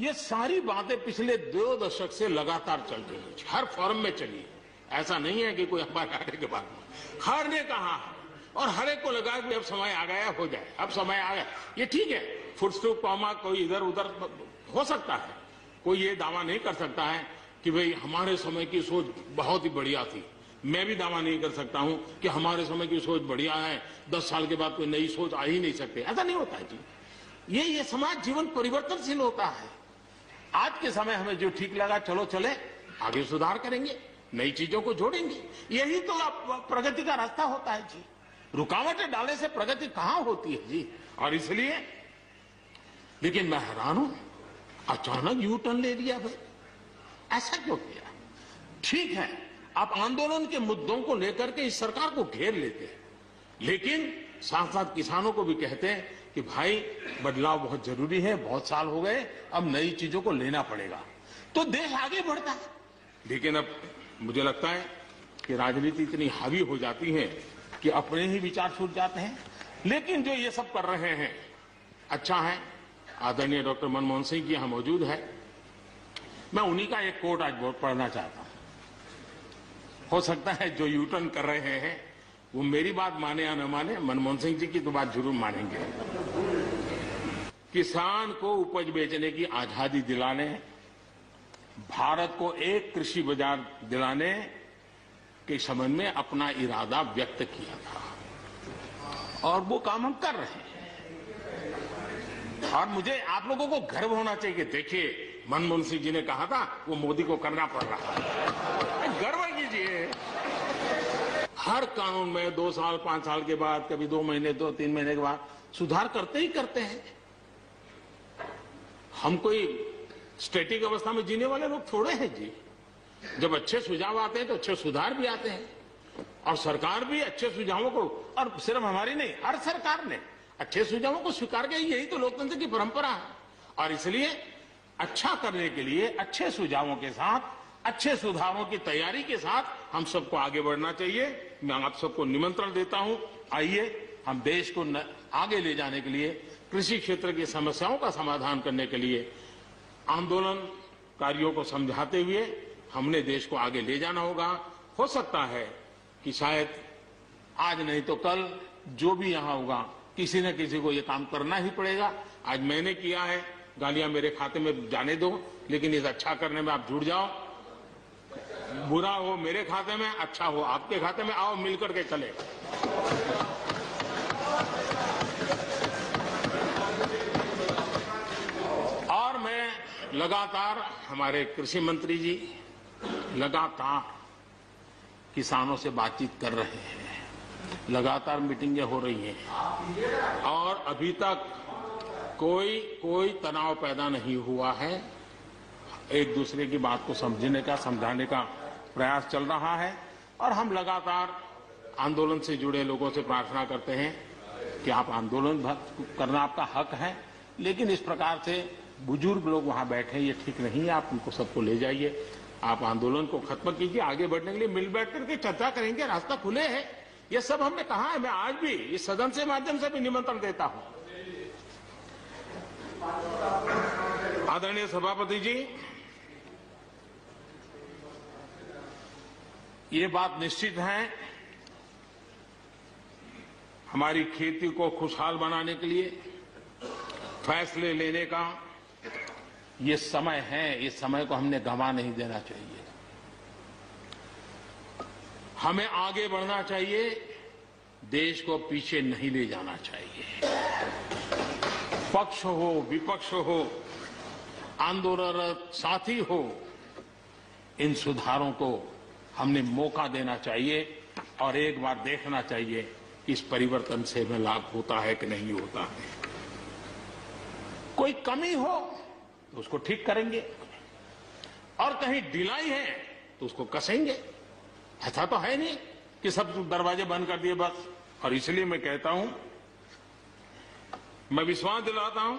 ये सारी बातें पिछले दो दशक से लगातार चल रही है। हर फॉरम में चली ऐसा नहीं है कि कोई हमारे आने के बाद हर ने कहा है? और हर एक को लगा कि अब समय आ गया, हो जाए। अब समय आ गया। ये ठीक है। फुटस्टूप कॉमा कोई इधर उधर हो सकता है। कोई ये दावा नहीं कर सकता है कि भाई हमारे समय की सोच बहुत ही बढ़िया थी। मैं भी दावा नहीं कर सकता हूँ कि हमारे समय की सोच बढ़िया है। दस साल के बाद कोई नई सोच आ ही नहीं सकती। ऐसा नहीं होता है जी। ये ये समाज जीवन परिवर्तनशील होता है। आज के समय हमें जो ठीक लगा, चलो चले, आगे सुधार करेंगे, नई चीज़ों को जोड़ेंगे। यही तो प्रगति का रास्ता होता है जी। रुकावटें डालने से प्रगति कहाँ होती है जी? और इसलिए, लेकिन मैं हैरान हूँ, अचानक यू टर्न ले लिया भाई। ऐसा क्यों किया? ठीक है, आप आंदोलन के मुद्दों को लेकर के इस सरकार को घेर लेते हैं। लेकिन साथ साथ किसानों को भी कहते हैं कि भाई, बदलाव बहुत ज़रूरी है, बहुत साल हो गए, अब नई चीज़ों को लेना पड़ेगा। तो देश आगे बढ़ता है। लेकिन अब मुझे लगता है कि राजनीति इतनी हावी हो जाती है कि अपने ही विचार छूट जाते हैं। लेकिन जो ये सब कर रहे हैं अच्छा है। आदरणीय डॉक्टर मनमोहन सिंह जी यहाँ मौजूद है। मैं उन्हीं का एक कोट आज पढ़ना चाहता हूँ। हो सकता है जो यूटर्न कर रहे हैं, वो मेरी बात माने या न माने, मनमोहन सिंह जी की तो बात ज़रूर मानेंगे। किसान को उपज बेचने की आज़ादी दिलाने, भारत को एक कृषि बाज़ार दिलाने के संबंध में अपना इरादा व्यक्त किया था। और वो काम हम कर रहे हैं। और मुझे आप लोगों को गर्व होना चाहिए कि देखिए, मनमोहन सिंह जी ने कहा था, वो मोदी को करना पड़ रहा है। गर्व कीजिए। हर कानून में दो साल, पाँच साल के बाद, कभी दो महीने, दो, तीन महीने के बाद सुधार करते ही करते हैं। हम कोई स्टेटिक अवस्था में जीने वाले लोग थोड़े हैं जी। जब अच्छे सुझाव आते हैं तो अच्छे सुधार भी आते हैं। और सरकार भी अच्छे सुझावों को और सिर्फ़ हमारी नहीं, हर सरकार ने अच्छे सुझावों को स्वीकार किया। यही तो लोकतंत्र की परंपरा है। और इसलिए अच्छा करने के लिए, अच्छे सुझावों के साथ, अच्छे सुधारों की तैयारी के साथ हम सबको आगे बढ़ना चाहिए। मैं आप सबको निमंत्रण देता हूँ। आइए, हम देश को आगे ले जाने के लिए कृषि क्षेत्र की समस्याओं का समाधान करने के लिए आंदोलनकारियों को समझाते हुए हमने देश को आगे ले जाना होगा। हो सकता है कि शायद आज नहीं तो कल जो भी यहाँ होगा, किसी न किसी को ये काम करना ही पड़ेगा। आज मैंने किया है, गालियाँ मेरे खाते में जाने दो, लेकिन इस अच्छा करने में आप जुड़ जाओ। बुरा हो मेरे खाते में अच्छा हो आपके खाते में, आओ मिलकर के चले और मैं लगातार हमारे कृषि मंत्री जी लगातार किसानों से बातचीत कर रहे हैं। लगातार मीटिंगें हो रही हैं। और अभी तक कोई कोई तनाव पैदा नहीं हुआ है। एक दूसरे की बात को समझने का, समझाने का प्रयास चल रहा है। और हम लगातार आंदोलन से जुड़े लोगों से प्रार्थना करते हैं कि आप आंदोलन करना आपका हक है। लेकिन इस प्रकार से बुज़ुर्ग लोग वहाँ बैठे ये ठीक नहीं है, आप उनको सबको ले जाइए। आप आंदोलन को खत्म कीजिए, आगे बढ़ने के लिए मिल बैठ करके चर्चा करेंगे, रास्ता खुले है। ये सब हमने कहा है, मैं आज भी इस सदन से माध्यम से भी निमंत्रण देता हूँ। आदरणीय सभापति जी, ये बात निश्चित है, हमारी खेती को खुशहाल बनाने के लिए, फैसले लेने का ये समय है इस समय को हमने गंवा नहीं देना चाहिए। हमें आगे बढ़ना चाहिए, देश को पीछे नहीं ले जाना चाहिए। पक्ष हो, विपक्ष हो आंदोलनरत साथी हो, इन सुधारों को हमने मौका देना चाहिए और एक बार देखना चाहिए कि इस परिवर्तन से हमें लाभ होता है कि नहीं होता है। कोई कमी हो तो उसको ठीक करेंगे। और कहीं ढिलाई है तो उसको कसेंगे। ऐसा तो है नहीं कि सब दरवाजे बंद कर दिए बस। और इसलिए मैं कहता हूँ, मैं विश्वास दिलाता हूँ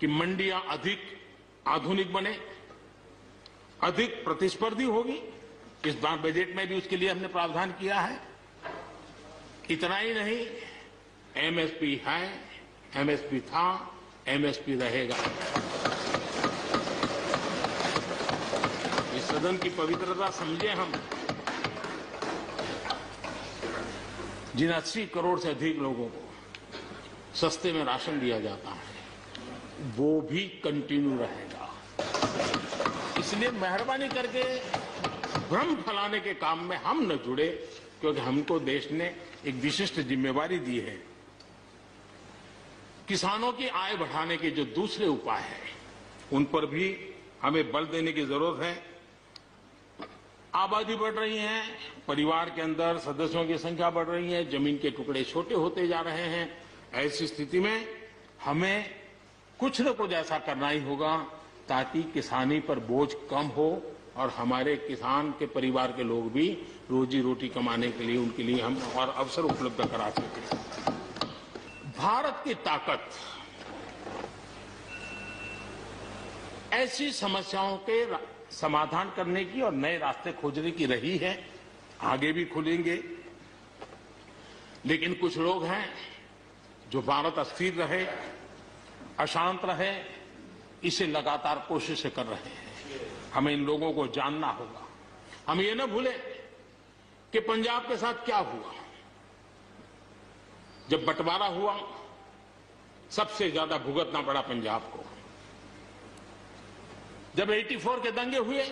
कि मंडियाँ अधिक आधुनिक बने, अधिक प्रतिस्पर्धी होगी। इस बार बजट में भी उसके लिए हमने प्रावधान किया है। इतना ही नहीं, एमएसपी है एमएसपी था एमएसपी रहेगा। इस सदन की पवित्रता समझे हम। जिन अस्सी करोड़ से अधिक लोगों को सस्ते में राशन दिया जाता है, वो भी कंटिन्यू रहेगा। इसलिए मेहरबानी करके भ्रम फैलाने के काम में हम न जुड़े, क्योंकि हमको देश ने एक विशिष्ट जिम्मेवारी दी है। किसानों की आय बढ़ाने के जो दूसरे उपाय हैं, उन पर भी हमें बल देने की ज़रूरत है। आबादी बढ़ रही है, परिवार के अंदर सदस्यों की संख्या बढ़ रही है, ज़मीन के टुकड़े छोटे होते जा रहे हैं। ऐसी स्थिति में हमें कुछ न कुछ ऐसा करना ही होगा ताकि किसानी पर बोझ कम हो और हमारे किसान के परिवार के लोग भी रोजी रोटी कमाने के लिए उनके लिए हम और अवसर उपलब्ध करा सकें। भारत की ताकत। ऐसी समस्याओं के समाधान करने की और नए रास्ते खोजने की रही है। आगे भी खुलेंगे। लेकिन कुछ लोग हैं जो भारत अस्थिर रहे, अशांत रहे, इसे लगातार कोशिशें कर रहे हैं। हमें इन लोगों को जानना होगा। हम ये न भूलें कि पंजाब के साथ क्या हुआ। जब बंटवारा हुआ, सबसे ज़्यादा भुगतना पड़ा पंजाब को। जब 84 के दंगे हुए,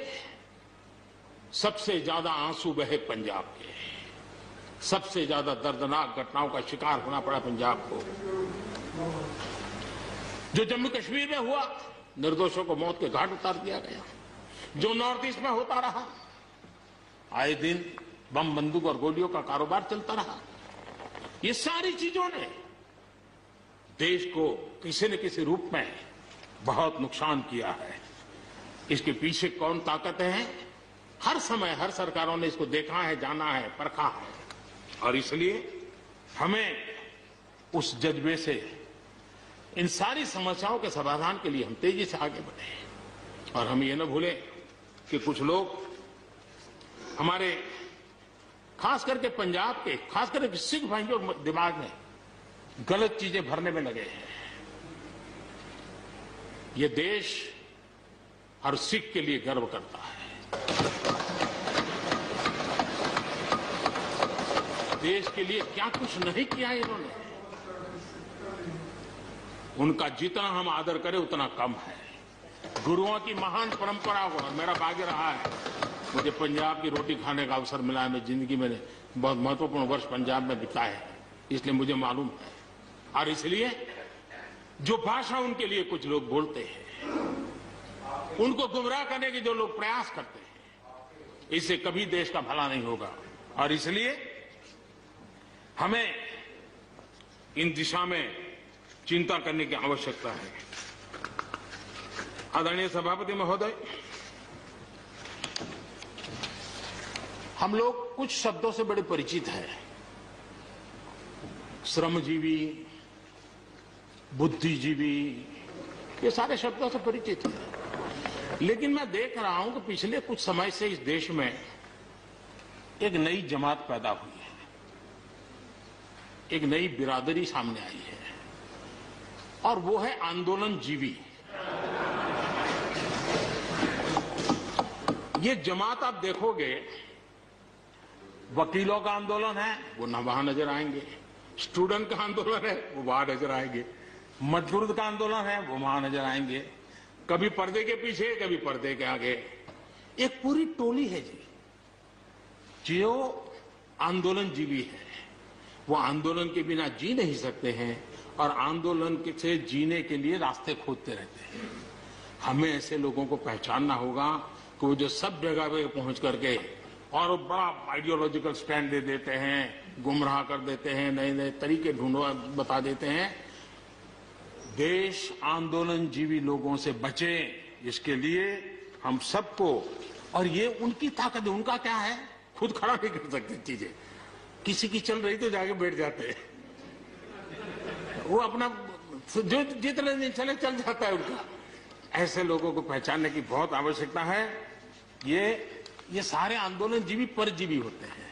सबसे ज़्यादा आँसू बहे पंजाब के। सबसे ज़्यादा दर्दनाक घटनाओं का शिकार होना पड़ा पंजाब को। जो जम्मू कश्मीर में हुआ, निर्दोषों को मौत के घाट उतार दिया गया। जो नॉर्थ ईस्ट में होता रहा, आए दिन बम बंदूक और गोलियों का कारोबार चलता रहा। ये सारी चीज़ों ने देश को किसी न किसी रूप में बहुत नुकसान किया है। इसके पीछे कौन ताकत है? हर समय हर सरकारों ने इसको देखा है, जाना है, परखा है। और इसलिए हमें उस जज्बे से, इन सारी समस्याओं के समाधान के लिए हम तेज़ी से आगे बढ़े और हम ये न भूलें कि कुछ लोग हमारे खास करके पंजाब के, खास करके सिख भाइयों के दिमाग में गलत चीज़ें भरने में लगे हैं। ये देश हर सिख के लिए गर्व करता है। देश के लिए क्या कुछ नहीं किया इन्होंने? उनका जितना हम आदर करें उतना कम है। गुरुओं की महान परंपरा को मेरा भाग्य रहा है। मुझे पंजाब की रोटी खाने का अवसर मिला है मैं ज़िंदगी में बहुत महत्वपूर्ण वर्ष पंजाब में बिताए हैं, इसलिए मुझे मालूम है। और इसलिए जो भाषा उनके लिए कुछ लोग बोलते हैं, उनको गुमराह करने के जो लोग प्रयास करते हैं इससे कभी देश का भला नहीं होगा। और इसलिए हमें इन दिशा में चिंता करने की आवश्यकता है। आदरणीय सभापति महोदय हम लोग कुछ शब्दों से बड़े परिचित हैं। श्रमजीवी, बुद्धिजीवी, ये सारे शब्दों से परिचित हैं। लेकिन मैं देख रहा हूँ कि पिछले कुछ समय से इस देश में एक नई जमात पैदा हुई है। एक नई बिरादरी सामने आई है। और वो है आंदोलन जीवी। ये जमात आप देखोगे वकीलों का आंदोलन है। वो न वहाँ नज़र आएँगे। स्टूडेंट का आंदोलन है वो वहाँ नज़र आएँगे। मजदूर का आंदोलन है वो वहाँ नज़र आएँगे। कभी पर्दे के पीछे कभी पर्दे के आगे। एक पूरी टोली है जी। जो आंदोलन जीवी है। वो आंदोलन के बिना जी नहीं सकते हैं और आंदोलन से जीने के लिए रास्ते खोदते रहते हैं। हमें ऐसे लोगों को पहचानना होगा कि वो जो सब जगह पे पहुँच करके और बड़ा आइडियोलॉजिकल स्टैंड दे देते हैं, गुमराह कर देते हैं नए नए तरीके ढूंढो, बता देते हैं। देश आंदोलन जीवी लोगों से बचे, इसके लिए हम सबको, और ये उनकी ताकत है, उनका क्या है? खुद खड़ा नहीं कर सकते चीज़ें। किसी की चल रही तो जाके बैठ जाते हैं। वो अपना, जो जितने दिन चले, चल जाता है उनका। ऐसे लोगों को पहचानने की बहुत आवश्यकता है। ये ये सारे आंदोलन जीवी परजीवी होते हैं।